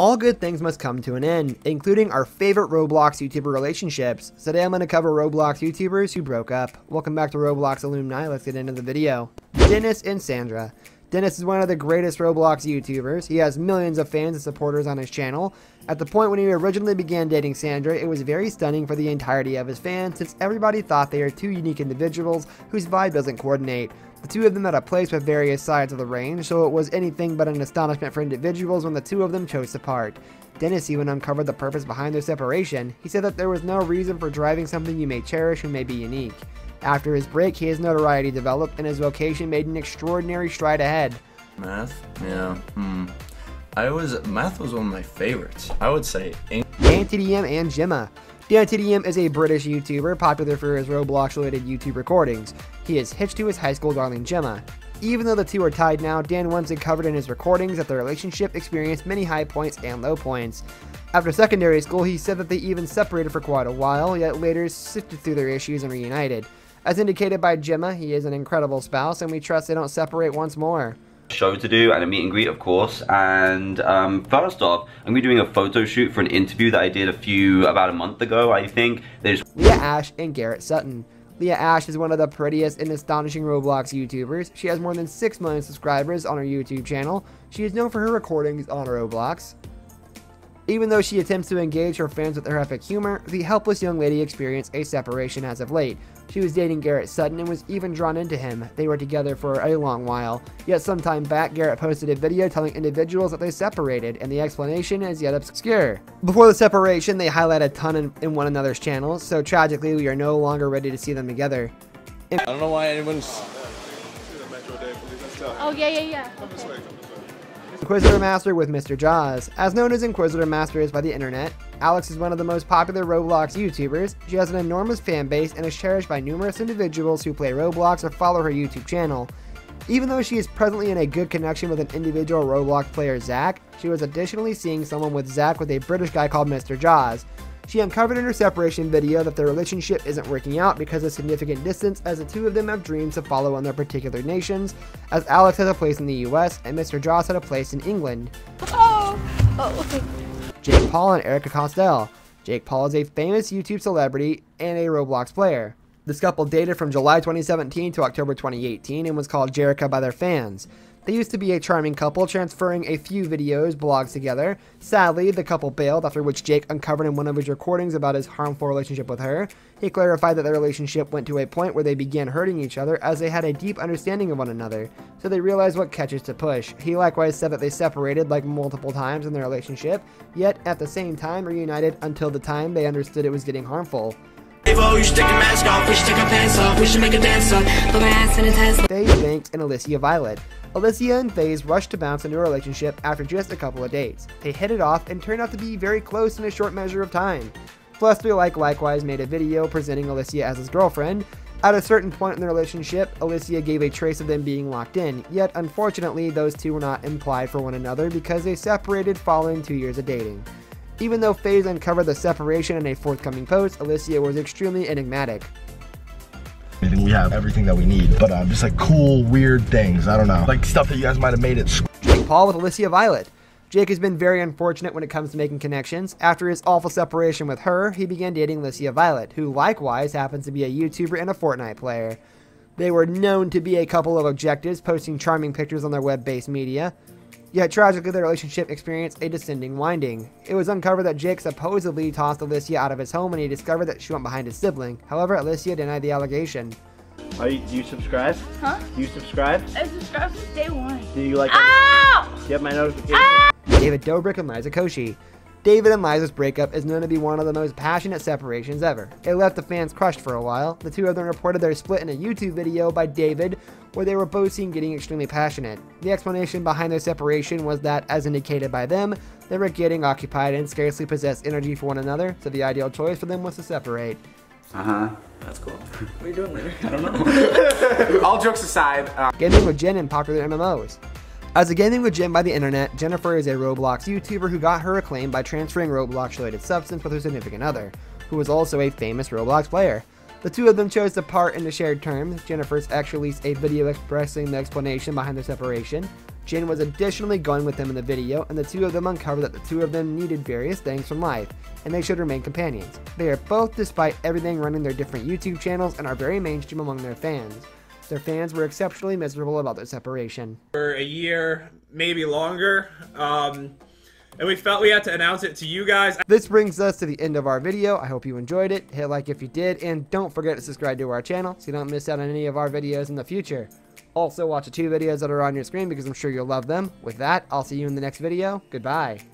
All good things must come to an end, including our favorite Roblox YouTuber relationships. Today I'm going to cover Roblox YouTubers who broke up. Welcome back to Roblox Alumni, let's get into the video. Dennis and Sandra. Dennis is one of the greatest Roblox YouTubers. He has millions of fans and supporters on his channel. At the point when he originally began dating Sandra, it was very stunning for the entirety of his fans since everybody thought they are two unique individuals whose vibe doesn't coordinate. The two of them had a place with various sides of the range, so it was anything but an astonishment for individuals when the two of them chose to part. Dennis even uncovered the purpose behind their separation. He said that there was no reason for driving something you may cherish and may be unique. After his break, his notoriety developed and his vocation made an extraordinary stride ahead. Math? Yeah. Hmm. I was math was one of my favorites. I would say. DanTDM and Gemma. DanTDM is a British YouTuber popular for his Roblox related YouTube recordings. He is hitched to his high school darling Gemma. Even though the two are tied now, Dan once covered in his recordings that their relationship experienced many high points and low points. After secondary school, he said that they even separated for quite a while, yet later sifted through their issues and reunited. As indicated by Gemma, he is an incredible spouse, and we trust they don't separate once more show to do and a meet and greet of course and um, first off I'm gonna be doing a photo shoot for an interview that I did a few about a month ago I think there's Leah Ashe and Garrett Sutton Leah Ashe is one of the prettiest and astonishing Roblox YouTubers. She has more than 6 million subscribers on her YouTube channel. She is known for her recordings on Roblox. Even though she attempts to engage her fans with her epic humor, the helpless young lady experienced a separation as of late. She was dating Garrett Sutton and was even drawn into him. They were together for a long while. Yet sometime back, Garrett posted a video telling individuals that they separated, and the explanation is yet obscure. Before the separation, they highlight a ton in, in one another's channels, so tragically, we are no longer ready to see them together. I don't know why anyone's... Oh, yeah, yeah, yeah. Inquisitor Master with Mr. Jaws. As known as Inquisitor Master is by the internet, Alex is one of the most popular Roblox YouTubers. She has an enormous fan base and is cherished by numerous individuals who play Roblox or follow her YouTube channel. Even though she is presently in a good connection with an individual Roblox player, Zach, she was additionally seeing someone with Zach with a British guy called Mr. Jaws. She uncovered in her separation video that their relationship isn't working out because of significant distance as the two of them have dreams to follow on their particular nations, as Alex has a place in the US and Mr. Joss had a place in England. Oh! Oh, okay. Jake Paul and Erika Costell. Jake Paul is a famous YouTube celebrity and a Roblox player. This couple dated from July 2017 to October 2018 and was called Jerica by their fans. They used to be a charming couple, transferring a few videos, blogs together. Sadly, the couple bailed, after which Jake uncovered in one of his recordings about his harmful relationship with her. He clarified that their relationship went to a point where they began hurting each other as they had a deep understanding of one another, so they realized what catches to push. He likewise said that they separated like multiple times in their relationship, yet at the same time reunited until the time they understood it was getting harmful. FaZe Banks and Alicia Violet. Alicia and FaZe rushed to bounce into a relationship after just a couple of dates. They hit it off and turned out to be very close in a short measure of time. Plus, We Like likewise made a video presenting Alicia as his girlfriend. At a certain point in the relationship, Alicia gave a trace of them being locked in, yet unfortunately those two were not implied for one another because they separated following two years of dating. Even though FaZe uncovered the separation in a forthcoming post, Alicia was extremely enigmatic. I think we have everything that we need, but um, just like cool, weird things. I don't know, like stuff that you guys might have made at school. Paul with Alicia Violet. Jake has been very unfortunate when it comes to making connections. After his awful separation with her, he began dating Alicia Violet, who likewise happens to be a YouTuber and a Fortnite player. They were known to be a couple of objectives, posting charming pictures on their web-based media. Yet tragically, their relationship experienced a descending winding. It was uncovered that Jake supposedly tossed Alicia out of his home when he discovered that she went behind his sibling. However, Alicia denied the allegation. Are you, do you subscribe? Huh? Do you subscribe? I subscribed since day one. Do you like Ow! Do you have my notification? Ow! David Dobrik and Liza Koshy. David and Liza's breakup is known to be one of the most passionate separations ever. It left the fans crushed for a while. The two of them reported their split in a YouTube video by David, where they were both seen getting extremely passionate. The explanation behind their separation was that, as indicated by them, they were getting occupied and scarcely possessed energy for one another, so the ideal choice for them was to separate. Uh huh. That's cool. What are you doing later? I don't know. All jokes aside. Uh Gaming with Jen in PopularMMOs. As a gaming with Jen by the internet, Jennifer is a Roblox YouTuber who got her acclaim by transferring Roblox-related substance with her significant other, who was also a famous Roblox player. The two of them chose to part into shared terms. Jennifer's ex released a video expressing the explanation behind their separation. Jen was additionally going with them in the video, and the two of them uncovered that the two of them needed various things from life, and they should remain companions. They are both, despite everything, running their different YouTube channels and are very mainstream among their fans. Their fans were exceptionally miserable about their separation. for a year, maybe longer. Um, and we felt we had to announce it to you guys. This brings us to the end of our video. I hope you enjoyed it. Hit like if you did, and don't forget to subscribe to our channel so you don't miss out on any of our videos in the future. Also, watch the two videos that are on your screen because I'm sure you'll love them. With that, I'll see you in the next video. Goodbye.